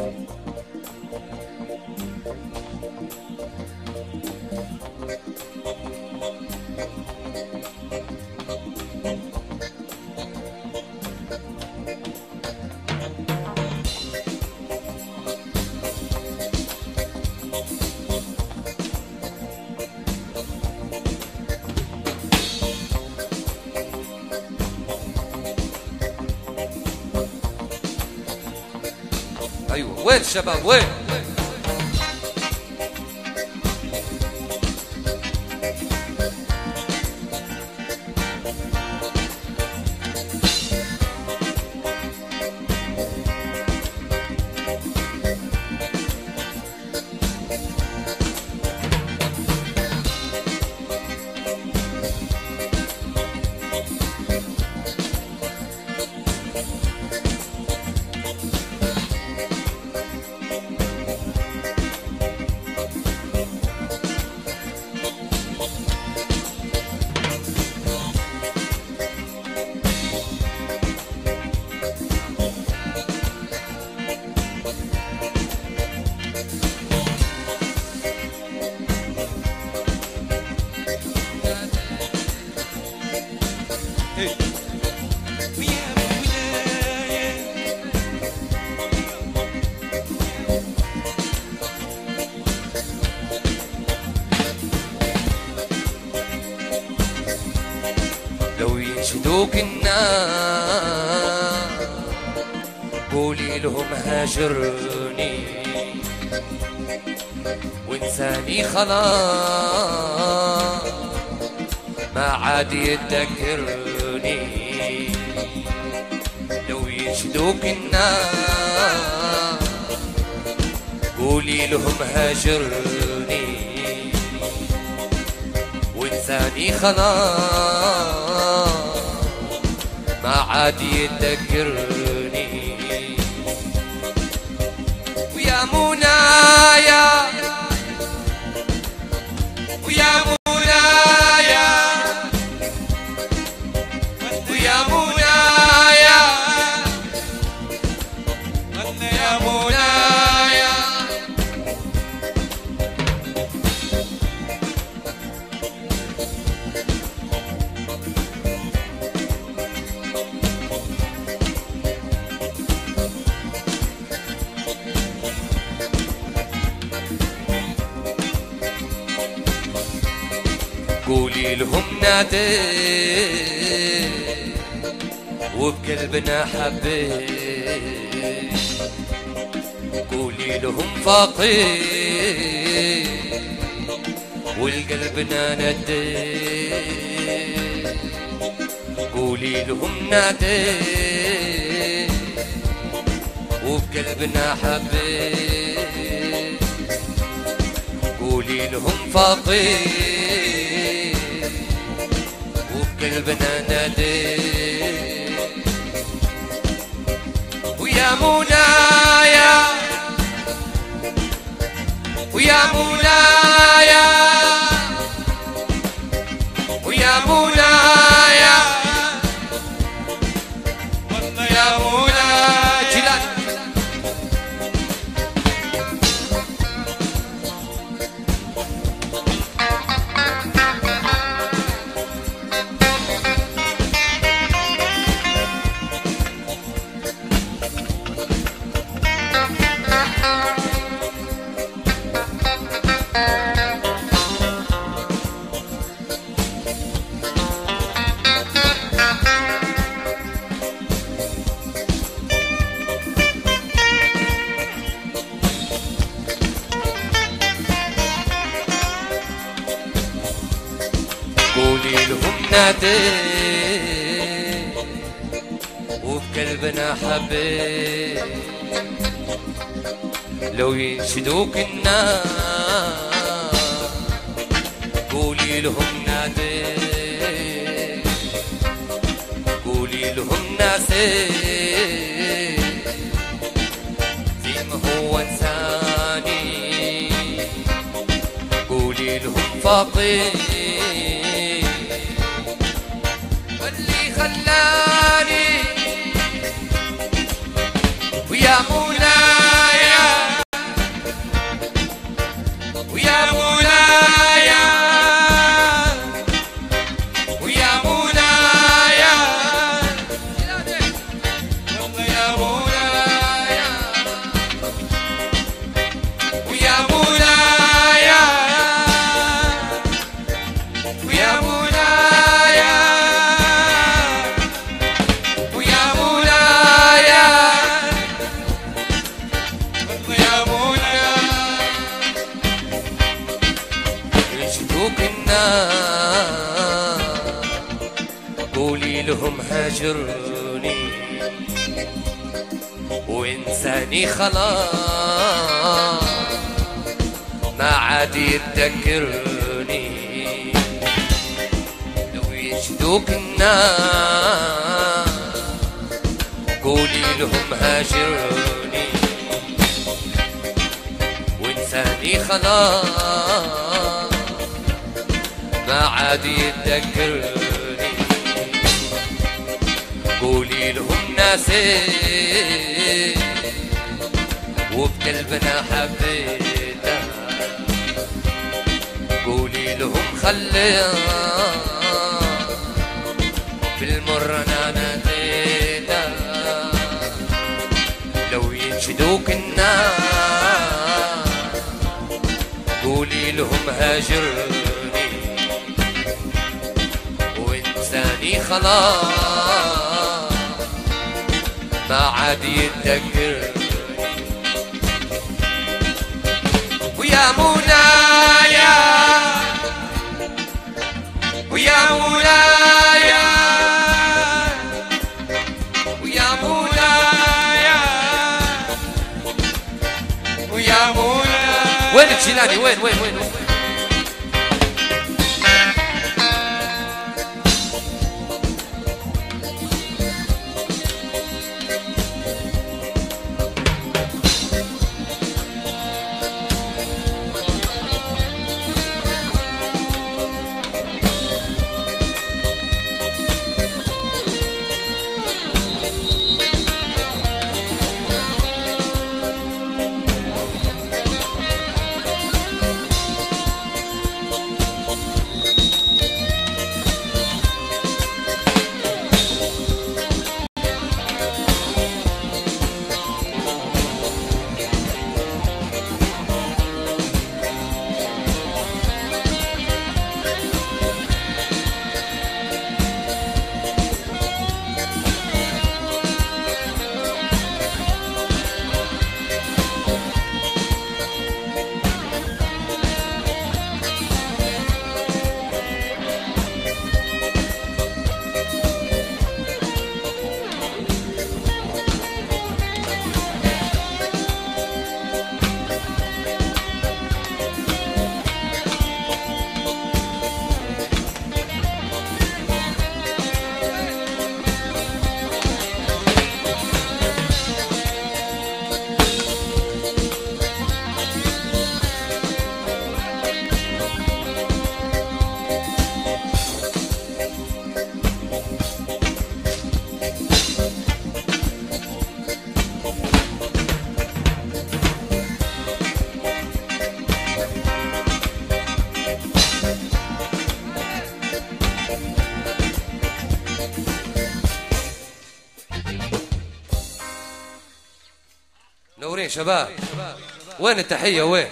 Bye. وين ينشدوك الناس قولي لهم هاجرني. وانساني خلاص. ما عاد يتذكرني لو ينشدوك الناس قولي لهم هاجرني. وانساني خلاص. ما عاد يتذكرني ويا منايا ويا قولي لهم نادي وبقلبنا حبيت قولي لهم فاقي والقلبنا ندي قولي لهم نادي وبقلبنا حبيت قولي لهم فاقي وبقلبنا نادي. ويا منايا لهم نادي وبقلبنا حبيت لو ينشدوك الناس قولي لهم نادي قولي لهم ناسي زي ما هو إنساني. قولي لهم فاقي يجدوك النار قولي لهم هاجروني. وإنساني خلاص. ما عاد يتذكرني لو يجدوك النار قولي لهم هاجروني. وإنساني خلاص. ما عاد يتذكرني قولي لهم ناسي وبقلبنا حبيتها قولي لهم خليها في المر أنا ناديتها لو ينشدوك الناس قولي لهم هاجرني خلاص ما عاد يتذكر ويا منايا ويا منايا ويا منايا ويا منايا وين الجيلاني وين وين وين, وين؟ شباب. وين التحية؟ وين؟